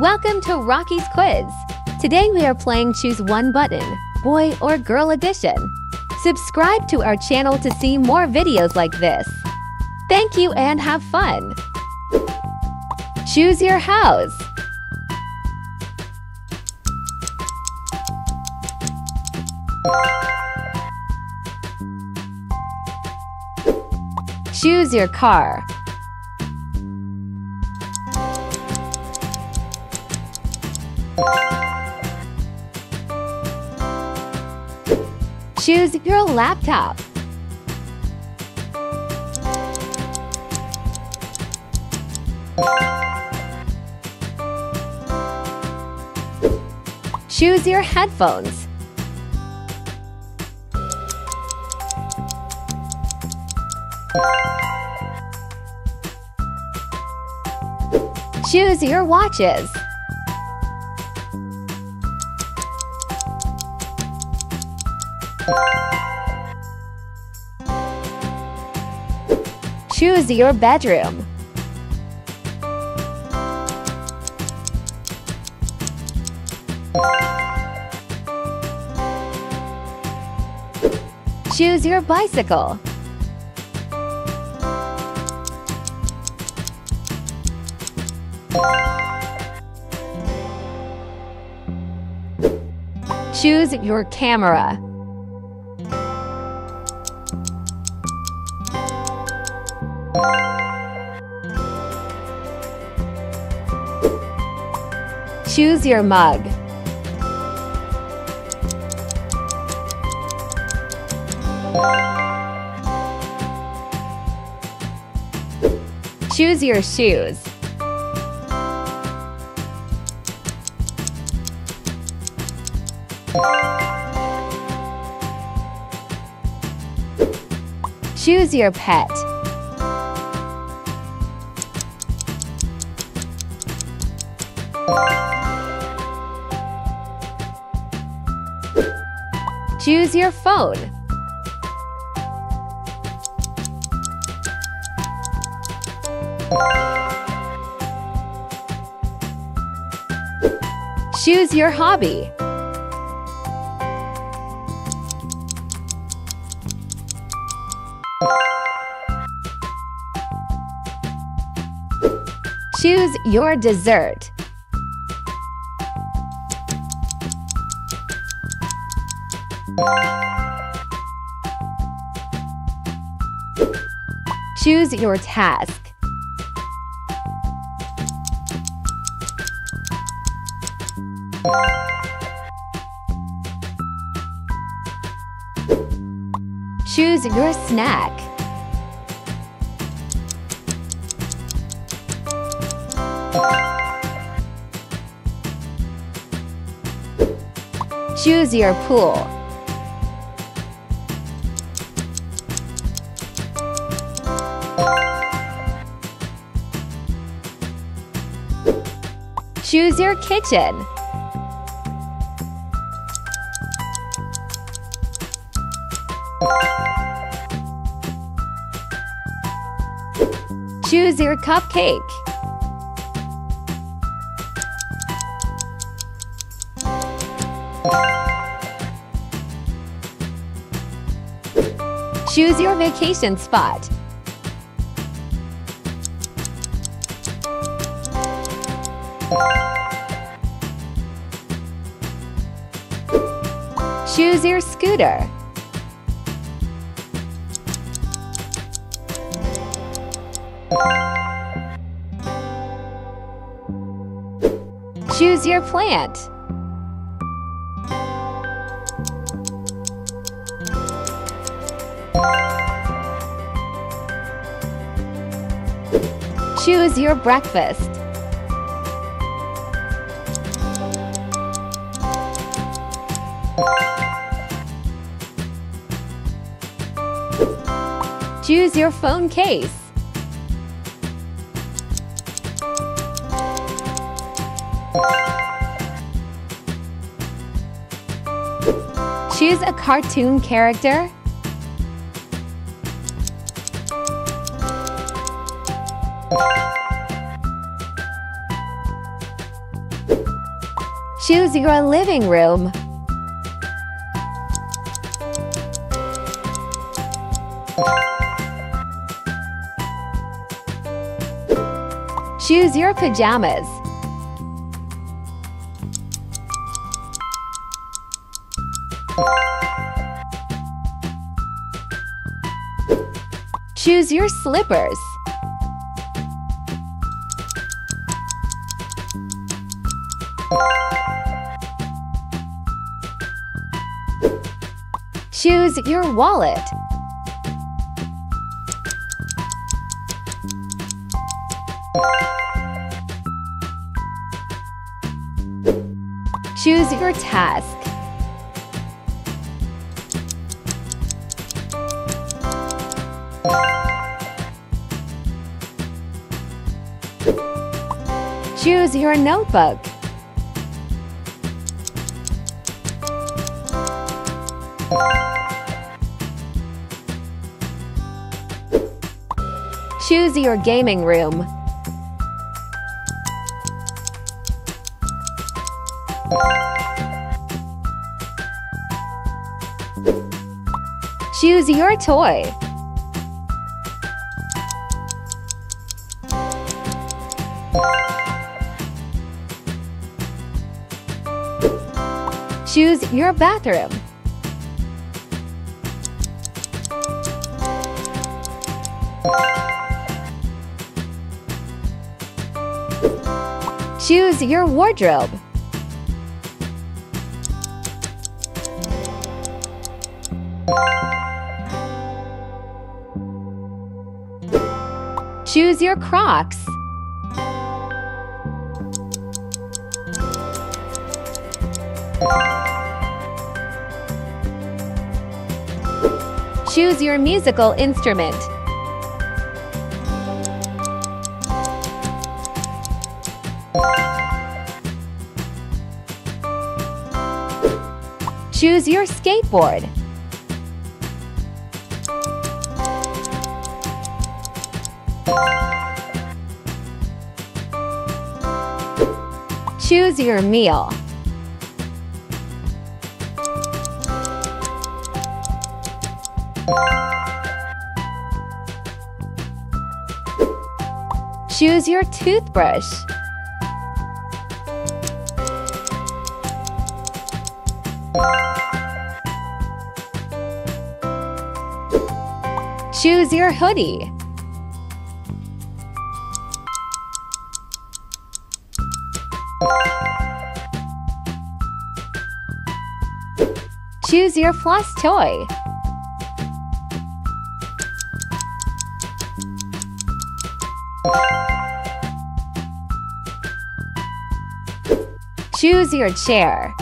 Welcome to Rocky's Quiz. Today we are playing Choose One Button, Boy or Girl Edition. Subscribe to our channel to see more videos like this. Thank you and have fun. Choose your house. Choose your car. Choose your laptop. Choose your headphones. Choose your watches. Choose your bedroom. Choose your bicycle. Choose your camera. Choose your mug. Choose your shoes. Choose your pet. Choose your phone. Choose your hobby. Choose your dessert. Choose your task. Choose your snack. Choose your pool. Choose your kitchen. Choose your cupcake. Choose your vacation spot. Choose your scooter. Choose your plant. Choose your breakfast. Choose your phone case. Choose a cartoon character. Choose your living room. Choose your pajamas. Choose your slippers. Choose your wallet. Choose your task. Choose your notebook. Choose your gaming room. Choose your toy. Choose your bathroom. Choose your wardrobe. Choose your Crocs. Choose your musical instrument. Choose your skateboard. Choose your meal. Choose your toothbrush. Choose your hoodie. Choose your floss toy. Choose your chair.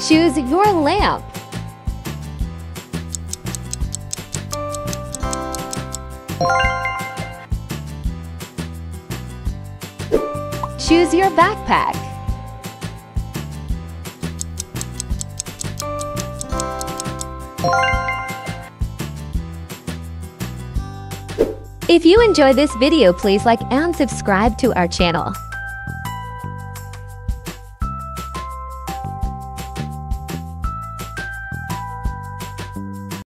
Choose your lamp. Choose your backpack. If you enjoy this video, please like and subscribe to our channel.